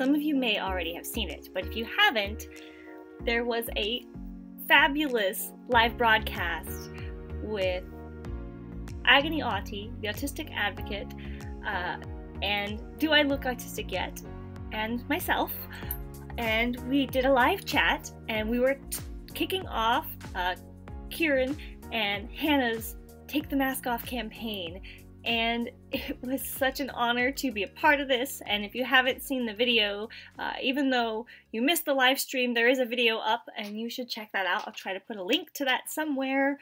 Some of you may already have seen it, but if you haven't, there was a fabulous live broadcast with Agony Autie, the autistic advocate, uh, and Do I Look Autistic Yet? and myself. And we did a live chat, and we were kicking off uh, Kieran and Hannah's Take the Mask Off campaign. And it was such an honor to be a part of this. And if you haven't seen the video, uh, even though you missed the live stream, there is a video up and you should check that out. I'll try to put a link to that somewhere.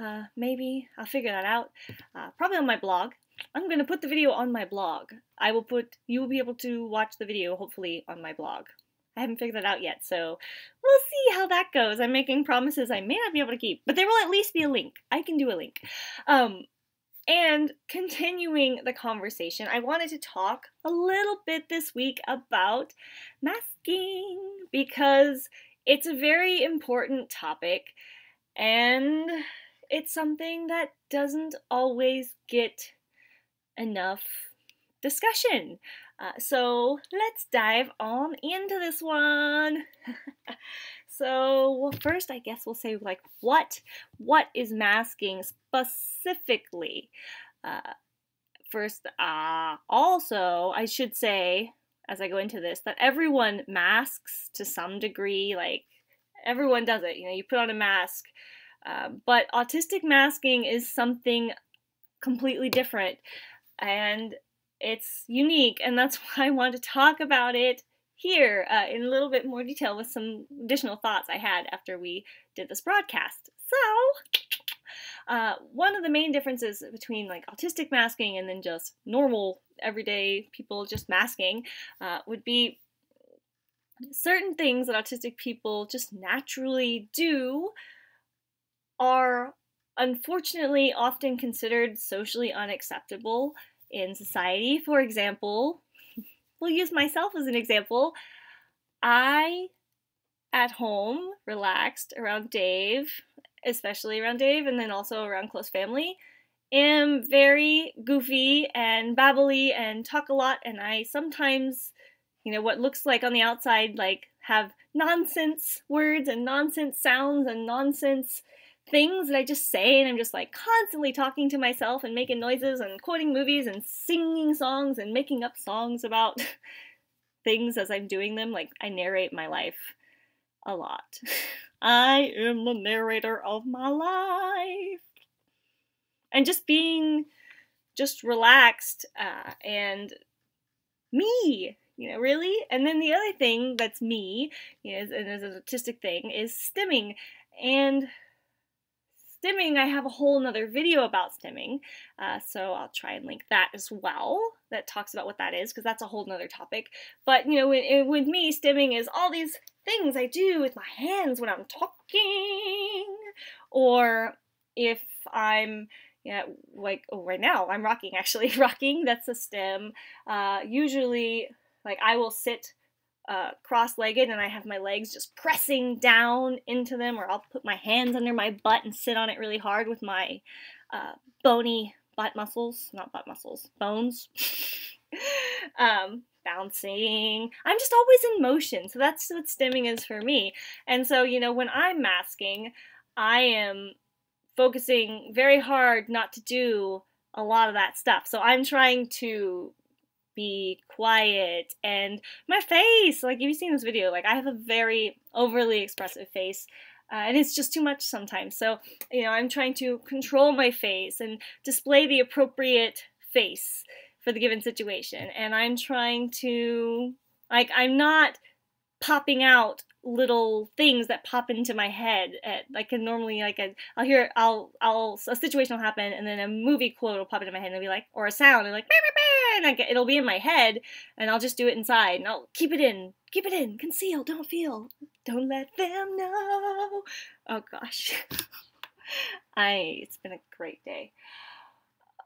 Uh, maybe I'll figure that out. Uh, probably on my blog. I'm going to put the video on my blog. I will put, you will be able to watch the video hopefully on my blog. I haven't figured that out yet, so we'll see how that goes. I'm making promises I may not be able to keep, but there will at least be a link. I can do a link. Um, and continuing the conversation, I wanted to talk a little bit this week about masking because it's a very important topic and it's something that doesn't always get enough discussion. Uh, so let's dive on into this one. so well, first, I guess we'll say like what what is masking specifically. Uh, first, uh, also I should say as I go into this that everyone masks to some degree. Like everyone does it. You know, you put on a mask. Uh, but autistic masking is something completely different and it's unique, and that's why I want to talk about it here uh, in a little bit more detail with some additional thoughts I had after we did this broadcast. So, uh, one of the main differences between like autistic masking and then just normal everyday people just masking uh, would be certain things that autistic people just naturally do are unfortunately often considered socially unacceptable in society. For example, we'll use myself as an example. I, at home, relaxed around Dave, especially around Dave, and then also around close family, am very goofy and babbly and talk a lot, and I sometimes, you know, what looks like on the outside, like have nonsense words and nonsense sounds and nonsense things that I just say, and I'm just like constantly talking to myself and making noises and quoting movies and singing songs and making up songs about things as I'm doing them. Like, I narrate my life a lot. I am the narrator of my life. And just being just relaxed uh, and me, you know, really. And then the other thing that's me, you know, and as an autistic thing, is stimming. And stimming, I have a whole nother video about stimming, uh, so I'll try and link that as well. That talks about what that is, because that's a whole nother topic. But, you know, with, with me, stimming is all these things I do with my hands when I'm talking, or if I'm yeah, like oh, right now I'm rocking actually rocking. That's a stim. Uh, usually, like I will sit uh, cross-legged and I have my legs just pressing down into them, or I'll put my hands under my butt and sit on it really hard with my uh, bony butt muscles, not butt muscles, bones. um, bouncing. I'm just always in motion, so that's what stimming is for me. And so, you know, when I'm masking, I am focusing very hard not to do a lot of that stuff. So I'm trying to be quiet and my face like if you've seen this video? Like i have a very overly expressive face uh, and it's just too much sometimes. So you know i'm trying to control my face and display the appropriate face for the given situation. And i'm trying to like i'm not popping out little things that pop into my head at, like normally like i will hear I'll I'll a situation will happen and then a movie quote will pop into my head and it'll be like or a sound and like and I get, it'll be in my head and I'll just do it inside and I'll keep it in keep it in conceal don't feel don't let them know. Oh gosh. I it's been a great day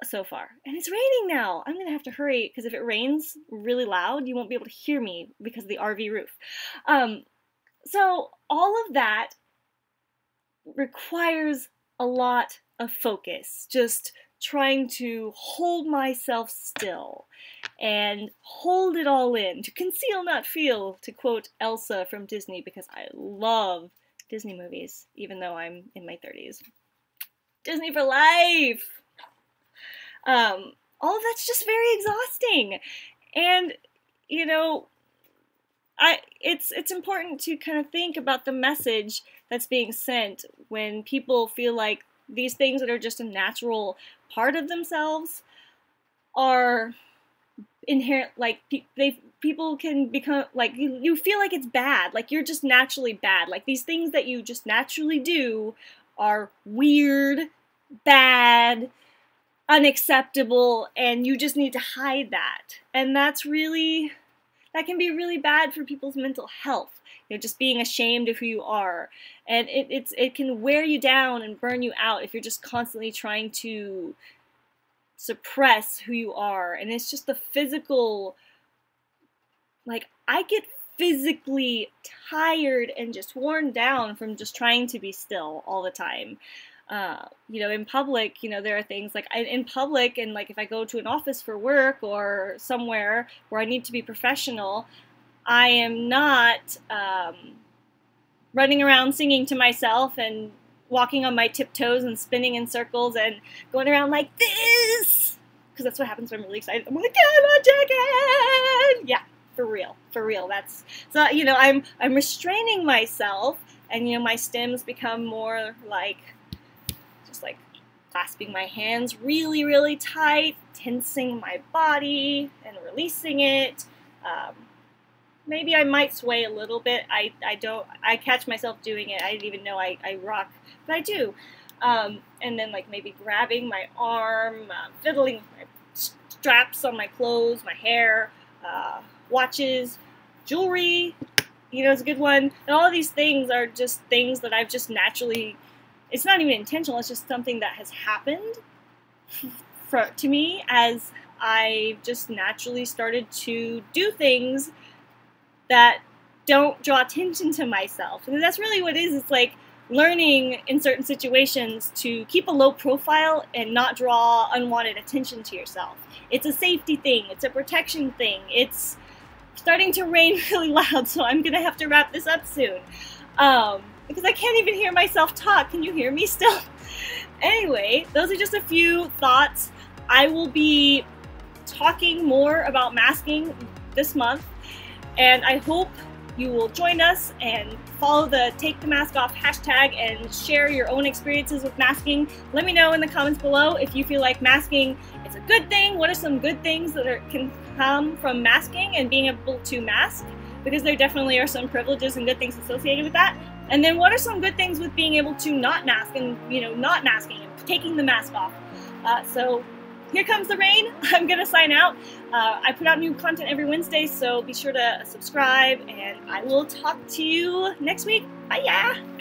so far and it's raining now I'm gonna have to hurry because if it rains really loud you won't be able to hear me because of the RV roof um so all of that requires a lot of focus. Just trying to hold myself still and hold it all in, to conceal, not feel, to quote Elsa from Disney, because I love Disney movies, even though I'm in my 30s. Disney for life! Um, all of that's just very exhausting. And, you know, I it's it's important to kind of think about the message that's being sent when people feel like these things that are just a natural part of themselves are inherent like they people can become like you, you feel like it's bad like you're just naturally bad like these things that you just naturally do are weird bad unacceptable and you just need to hide that. And that's really that can be really bad for people's mental health you know just being ashamed of who you are. And it, it's it can wear you down and burn you out if you're just constantly trying to suppress who you are. And it's just the physical like i get physically tired and just worn down from just trying to be still all the time uh, you know in public you know there are things like I, in public and like if i go to an office for work or somewhere where i need to be professional i am not um, running around singing to myself and walking on my tiptoes and spinning in circles and going around like this because that's what happens when I'm really excited. I'm like, Emma Chicken! Yeah, for real, for real. That's so you know I'm I'm restraining myself, and you know my stims become more like just like clasping my hands really really tight, tensing my body and releasing it. Um, maybe I might sway a little bit. I, I don't, I catch myself doing it. I didn't even know I, I rock, but I do. Um, and then like maybe grabbing my arm, uh, fiddling my straps on my clothes, my hair, uh, watches, jewelry, you know, it's a good one. And all of these things are just things that I've just naturally, it's not even intentional, it's just something that has happened for, to me as I just naturally started to do things that don't draw attention to myself. And that's really what it is. It's like learning in certain situations to keep a low profile and not draw unwanted attention to yourself. It's a safety thing, it's a protection thing. It's starting to rain really loud, so I'm going to have to wrap this up soon. Um, because I can't even hear myself talk. Can you hear me still? anyway, those are just a few thoughts. I will be talking more about masking this month and I hope you will join us and follow the Take the Mask Off hashtag and share your own experiences with masking. Let me know in the comments below if you feel like masking is a good thing. What are some good things that are, can come from masking and being able to mask? Because there definitely are some privileges and good things associated with that. And then what are some good things with being able to not mask and, you know, not masking and taking the mask off? Uh, so here comes the rain. I'm going to sign out. Uh, I put out new content every Wednesday, so be sure to subscribe, and I will talk to you next week. Bye, yeah!